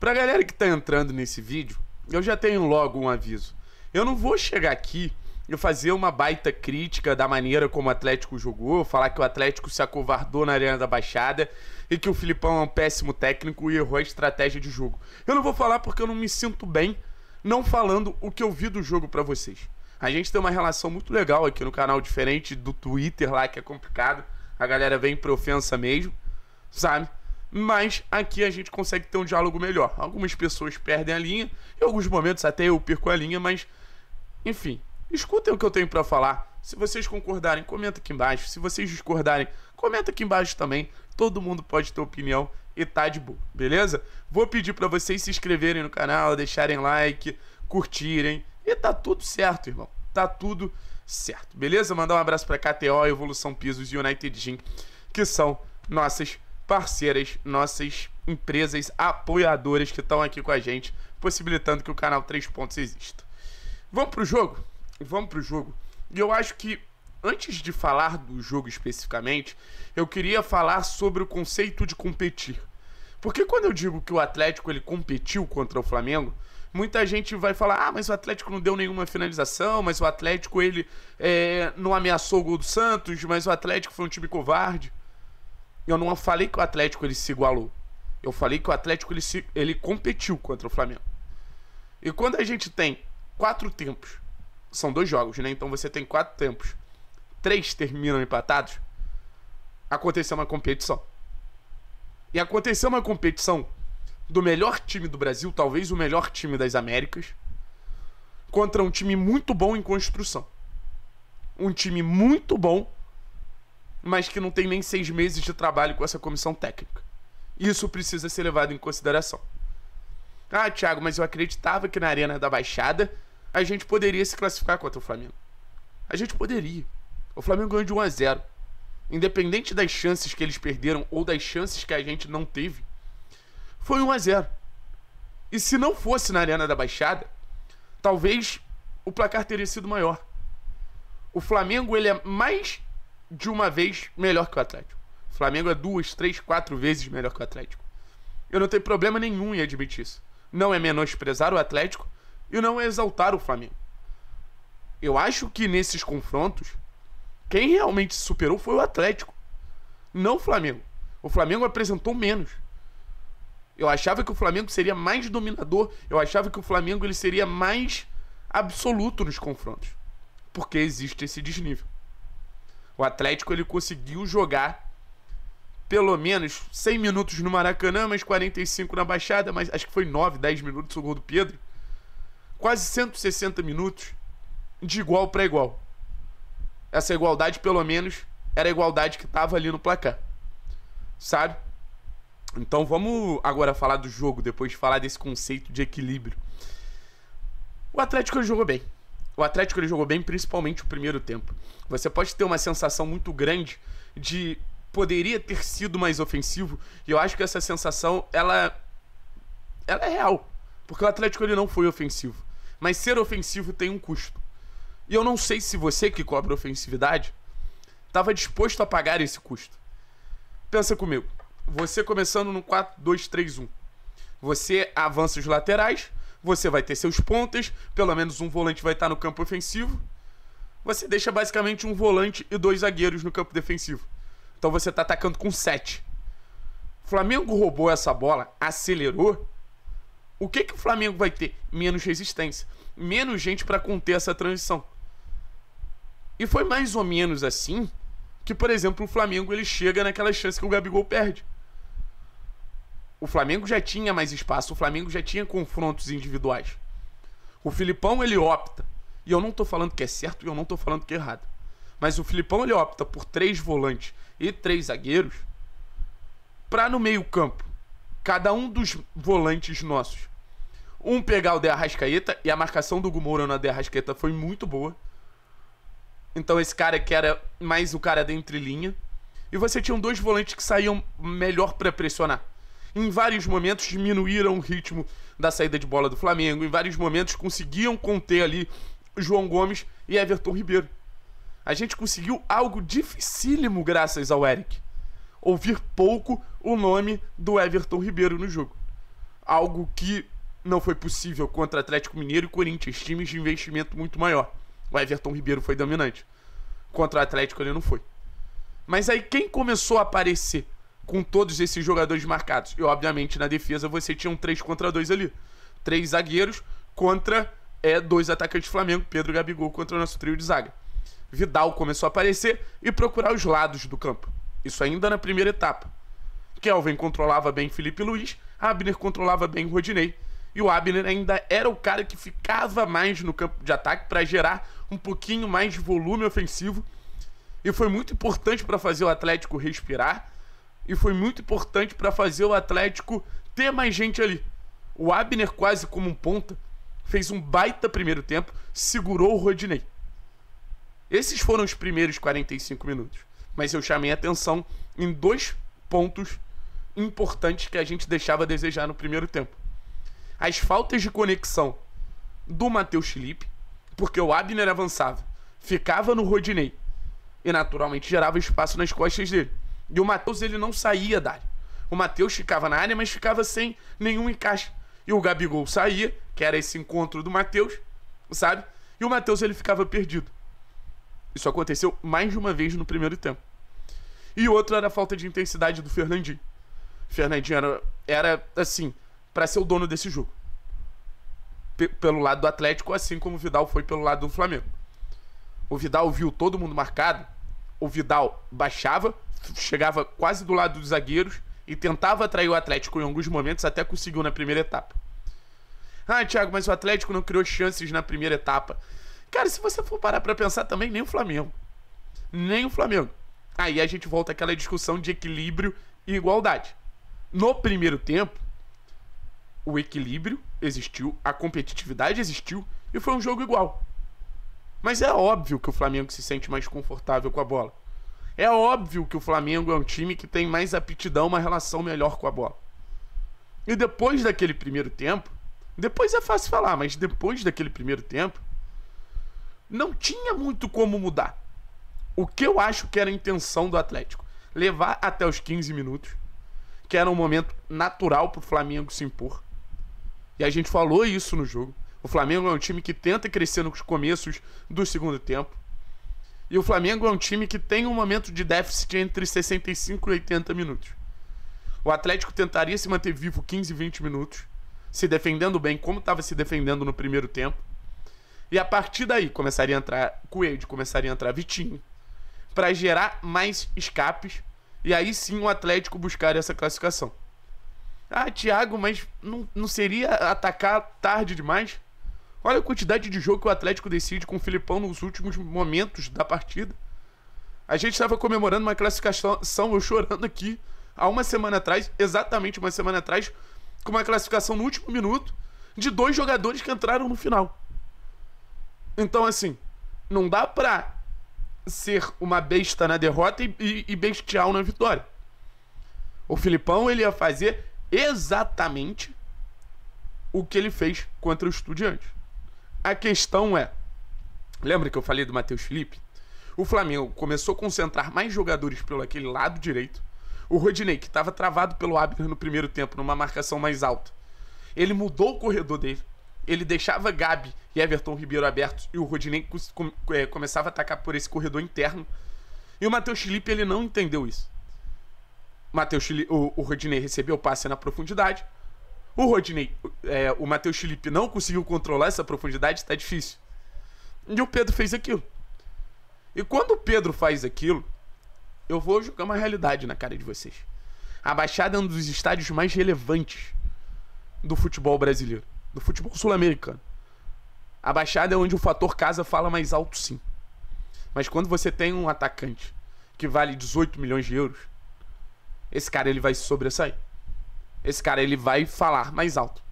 Pra galera que tá entrando nesse vídeo, eu já tenho logo um aviso. Eu não vou chegar aqui e fazer uma baita crítica da maneira como o Atlético jogou, falar que o Atlético se acovardou na Arena da Baixada e que o Filipão é um péssimo técnico e errou a estratégia de jogo. Eu não vou falar porque eu não me sinto bem não falando o que eu vi do jogo para vocês. A gente tem uma relação muito legal aqui no canal, diferente do Twitter lá, que é complicado. A galera vem pra ofensa mesmo, sabe? Mas aqui a gente consegue ter um diálogo melhor. Algumas pessoas perdem a linha, em alguns momentos até eu perco a linha, mas enfim, escutem o que eu tenho para falar. Se vocês concordarem, comenta aqui embaixo. Se vocês discordarem, comenta aqui embaixo também. Todo mundo pode ter opinião e tá de boa, beleza? Vou pedir para vocês se inscreverem no canal, deixarem like, curtirem e tá tudo certo, irmão. Tá tudo certo, beleza? Mandar um abraço para KTO, Evolução Pisos e United Gym, que são nossas parceiras, nossas empresas apoiadoras que estão aqui com a gente, possibilitando que o canal 3 Pontos exista. Vamos pro jogo? Vamos pro jogo. E eu acho que antes de falar do jogo especificamente, eu queria falar sobre o conceito de competir. Porque quando eu digo que o Atlético ele competiu contra o Flamengo, muita gente vai falar: ah, mas o Atlético não deu nenhuma finalização, mas o Atlético ele é, não ameaçou o gol do Santos, mas o Atlético foi um time covarde. Eu não falei que o Atlético ele se igualou. Eu falei que o Atlético ele, se, ele competiu contra o Flamengo. E quando a gente tem quatro tempos, são dois jogos, né? Então você tem quatro tempos, três terminam empatados, aconteceu uma competição. E aconteceu uma competição do melhor time do Brasil, talvez o melhor time das Américas, contra um time muito bom em construção. Um time muito bom mas que não tem nem seis meses de trabalho com essa comissão técnica. Isso precisa ser levado em consideração. Ah, Thiago, mas eu acreditava que na Arena da Baixada a gente poderia se classificar contra o Flamengo. A gente poderia. O Flamengo ganhou de 1 a 0. Independente das chances que eles perderam ou das chances que a gente não teve, foi 1 a 0. E se não fosse na Arena da Baixada, talvez o placar teria sido maior. O Flamengo ele é mais de uma vez melhor que o Atlético. O Flamengo é duas, três, quatro vezes melhor que o Atlético. Eu não tenho problema nenhum em admitir isso. Não é menosprezar o Atlético e não é exaltar o Flamengo. Eu acho que nesses confrontos, quem realmente superou foi o Atlético, não o Flamengo. O Flamengo apresentou menos. Eu achava que o Flamengo seria mais dominador, eu achava que o Flamengo ele seria mais absoluto nos confrontos. Porque existe esse desnível. O Atlético ele conseguiu jogar pelo menos 100 minutos no Maracanã, mas 45 na Baixada, mas acho que foi 9, 10 minutos o gol do Pedro. Quase 160 minutos de igual para igual. Essa igualdade, pelo menos, era a igualdade que estava ali no placar. Sabe? Então vamos agora falar do jogo, depois de falar desse conceito de equilíbrio. O Atlético jogou bem. O Atlético ele jogou bem, principalmente o primeiro tempo. Você pode ter uma sensação muito grande de poderia ter sido mais ofensivo, e eu acho que essa sensação ela ela é real, porque o Atlético ele não foi ofensivo. Mas ser ofensivo tem um custo. E eu não sei se você que cobra ofensividade estava disposto a pagar esse custo. Pensa comigo. Você começando no 4-2-3-1. Você avança os laterais, você vai ter seus pontas, pelo menos um volante vai estar no campo ofensivo. Você deixa basicamente um volante e dois zagueiros no campo defensivo. Então você está atacando com sete. Flamengo roubou essa bola, acelerou. O que, que o Flamengo vai ter? Menos resistência. Menos gente para conter essa transição. E foi mais ou menos assim que, por exemplo, o Flamengo ele chega naquela chance que o Gabigol perde o Flamengo já tinha mais espaço, o Flamengo já tinha confrontos individuais. O Filipão ele opta, e eu não tô falando que é certo e eu não tô falando que é errado. Mas o Filipão ele opta por três volantes e três zagueiros para no meio-campo, cada um dos volantes nossos, um pegar o De Arrascaeta e a marcação do Gumora na De Arrascaeta foi muito boa. Então esse cara que era mais o cara da entrelinha. E você tinha dois volantes que saíam melhor para pressionar em vários momentos diminuíram o ritmo da saída de bola do Flamengo, em vários momentos conseguiam conter ali João Gomes e Everton Ribeiro. A gente conseguiu algo dificílimo graças ao Eric. Ouvir pouco o nome do Everton Ribeiro no jogo. Algo que não foi possível contra Atlético Mineiro e Corinthians, times de investimento muito maior. O Everton Ribeiro foi dominante. Contra o Atlético ele não foi. Mas aí quem começou a aparecer com todos esses jogadores marcados? E obviamente na defesa você tinha um 3 contra 2 ali. Três zagueiros contra é, dois atacantes do Flamengo, Pedro Gabigol contra o nosso trio de zaga. Vidal começou a aparecer e procurar os lados do campo. Isso ainda na primeira etapa. Kelvin controlava bem Felipe Luiz, Abner controlava bem Rodinei. E o Abner ainda era o cara que ficava mais no campo de ataque para gerar um pouquinho mais de volume ofensivo. E foi muito importante para fazer o Atlético respirar. E foi muito importante para fazer o Atlético ter mais gente ali. O Abner, quase como um ponta, fez um baita primeiro tempo, segurou o Rodinei. Esses foram os primeiros 45 minutos. Mas eu chamei atenção em dois pontos importantes que a gente deixava a desejar no primeiro tempo. As faltas de conexão do Matheus Felipe, porque o Abner avançava, ficava no Rodinei e naturalmente gerava espaço nas costas dele. E o Matheus ele não saía da área. O Matheus ficava na área, mas ficava sem nenhum encaixe. E o Gabigol saía, que era esse encontro do Matheus, sabe? E o Matheus ele ficava perdido. Isso aconteceu mais de uma vez no primeiro tempo. E outro era a falta de intensidade do Fernandinho. Fernandinho era, era assim, para ser o dono desse jogo. P pelo lado do Atlético, assim como o Vidal foi pelo lado do Flamengo. O Vidal viu todo mundo marcado, o Vidal baixava, chegava quase do lado dos zagueiros e tentava atrair o Atlético em alguns momentos, até conseguiu na primeira etapa. Ah, Thiago, mas o Atlético não criou chances na primeira etapa. Cara, se você for parar pra pensar também, nem o Flamengo. Nem o Flamengo. Aí a gente volta àquela discussão de equilíbrio e igualdade. No primeiro tempo, o equilíbrio existiu, a competitividade existiu e foi um jogo igual. Mas é óbvio que o Flamengo se sente mais confortável com a bola. É óbvio que o Flamengo é um time que tem mais aptidão, uma relação melhor com a bola. E depois daquele primeiro tempo, depois é fácil falar, mas depois daquele primeiro tempo, não tinha muito como mudar. O que eu acho que era a intenção do Atlético? Levar até os 15 minutos, que era um momento natural para o Flamengo se impor. E a gente falou isso no jogo. O Flamengo é um time que tenta crescer nos começos do segundo tempo. E o Flamengo é um time que tem um momento de déficit entre 65 e 80 minutos. O Atlético tentaria se manter vivo 15, 20 minutos, se defendendo bem como estava se defendendo no primeiro tempo. E a partir daí começaria a entrar Coelho, começaria a entrar Vitinho, para gerar mais escapes e aí sim o Atlético buscar essa classificação. Ah, Thiago, mas não, não seria atacar tarde demais? Olha a quantidade de jogo que o Atlético decide com o Filipão nos últimos momentos da partida. A gente estava comemorando uma classificação, eu chorando aqui, há uma semana atrás, exatamente uma semana atrás, com uma classificação no último minuto de dois jogadores que entraram no final. Então, assim, não dá pra ser uma besta na derrota e, e, e bestial na vitória. O Filipão ele ia fazer exatamente o que ele fez contra o Estudiantes. A questão é, lembra que eu falei do Matheus Felipe? O Flamengo começou a concentrar mais jogadores pelo aquele lado direito. O Rodinei, que estava travado pelo Abner no primeiro tempo, numa marcação mais alta, ele mudou o corredor dele ele deixava Gabi e Everton Ribeiro abertos e o Rodinei é, começava a atacar por esse corredor interno. E o Matheus Felipe ele não entendeu isso. Mateus o, o Rodinei recebeu o passe na profundidade. O Rodinei, é, o Matheus Felipe não conseguiu controlar essa profundidade, está difícil. E o Pedro fez aquilo. E quando o Pedro faz aquilo, eu vou jogar uma realidade na cara de vocês. A Baixada é um dos estádios mais relevantes do futebol brasileiro do futebol sul-americano. A Baixada é onde o fator casa fala mais alto, sim. Mas quando você tem um atacante que vale 18 milhões de euros, esse cara ele vai se sobressair. Esse cara ele vai falar mais alto.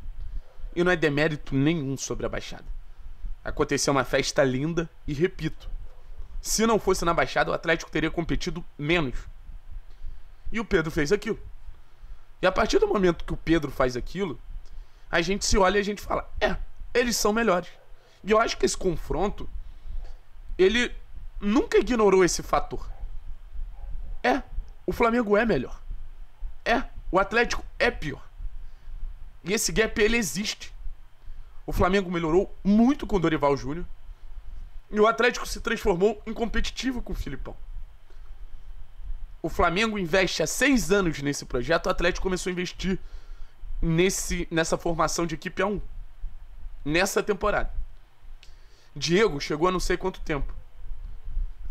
E não é demérito nenhum sobre a Baixada. Aconteceu uma festa linda e repito, se não fosse na Baixada, o Atlético teria competido menos. E o Pedro fez aquilo. E a partir do momento que o Pedro faz aquilo, a gente se olha e a gente fala: é, eles são melhores. E eu acho que esse confronto, ele nunca ignorou esse fator. É, o Flamengo é melhor. É, o Atlético é pior. E esse gap, ele existe. O Flamengo melhorou muito com o Dorival Júnior. E o Atlético se transformou em competitivo com o Filipão. O Flamengo investe há seis anos nesse projeto, o Atlético começou a investir nesse, nessa formação de equipe A1. Nessa temporada. Diego chegou a não sei quanto tempo.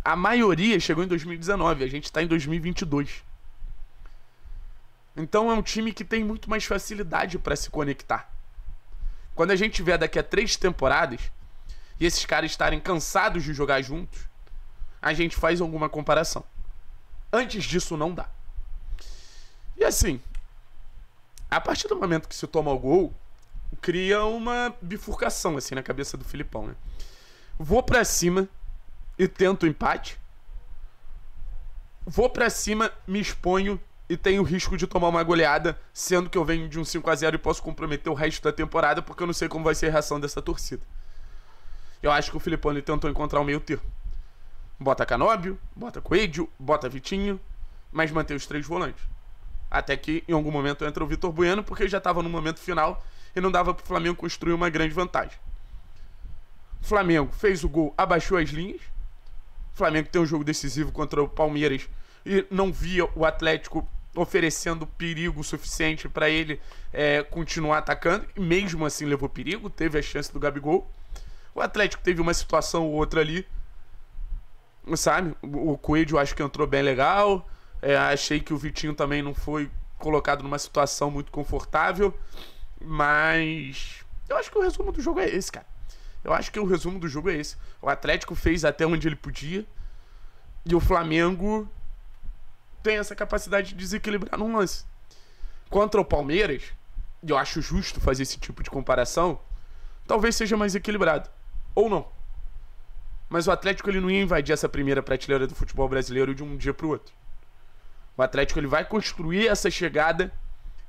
A maioria chegou em 2019, a gente está em 2022. Então é um time que tem muito mais facilidade para se conectar. Quando a gente tiver daqui a três temporadas e esses caras estarem cansados de jogar juntos, a gente faz alguma comparação. Antes disso, não dá. E assim, a partir do momento que se toma o gol, cria uma bifurcação assim na cabeça do Filipão, né? Vou para cima e tento o empate. Vou para cima, me exponho e tenho o risco de tomar uma goleada, sendo que eu venho de um 5 a 0 e posso comprometer o resto da temporada, porque eu não sei como vai ser a reação dessa torcida. Eu acho que o Filipão tentou encontrar o meio termo. Bota Canóbio, bota Coelho, bota Vitinho, mas mantém os três volantes. Até que em algum momento entra o Vitor Bueno, porque já estava no momento final e não dava para o Flamengo construir uma grande vantagem. Flamengo fez o gol, abaixou as linhas. Flamengo tem um jogo decisivo contra o Palmeiras e não via o Atlético oferecendo perigo suficiente para ele é, continuar atacando. E mesmo assim levou perigo, teve a chance do Gabigol. O Atlético teve uma situação ou outra ali sabe? O Coelho acho que entrou bem legal. É, achei que o Vitinho também não foi colocado numa situação muito confortável. Mas eu acho que o resumo do jogo é esse, cara. Eu acho que o resumo do jogo é esse. O Atlético fez até onde ele podia. E o Flamengo tem essa capacidade de desequilibrar num lance. Contra o Palmeiras, eu acho justo fazer esse tipo de comparação, talvez seja mais equilibrado. Ou não. Mas o Atlético ele não ia invadir essa primeira prateleira do futebol brasileiro de um dia para o outro. O Atlético ele vai construir essa chegada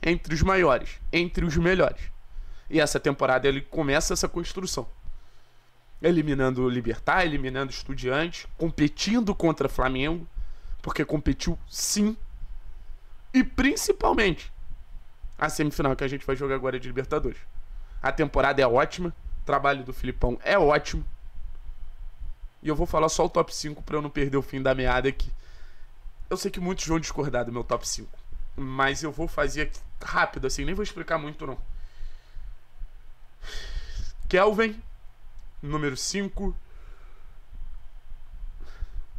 entre os maiores, entre os melhores. E essa temporada ele começa essa construção. Eliminando o Libertar, eliminando o Estudiantes, competindo contra Flamengo, porque competiu sim. E principalmente a semifinal que a gente vai jogar agora de Libertadores. A temporada é ótima, o trabalho do Filipão é ótimo. E eu vou falar só o top 5 para eu não perder o fim da meada aqui. Eu sei que muitos vão discordar do meu top 5. Mas eu vou fazer rápido, assim, nem vou explicar muito não. Kelvin, número 5.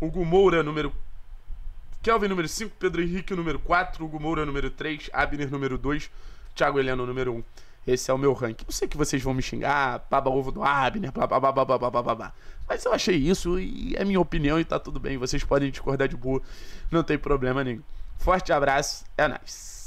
Hugo Moura, número. Kelvin, número 5. Pedro Henrique, número 4. Hugo Moura, número 3. Abner, número 2. Thiago Heleno, número 1. Esse é o meu ranking. Eu sei que vocês vão me xingar, baba ovo do Abner, blá blá blá blá blá blá blá blá. Mas eu achei isso e é minha opinião e tá tudo bem. Vocês podem discordar de boa, não tem problema nenhum. Forte abraço, é nóis.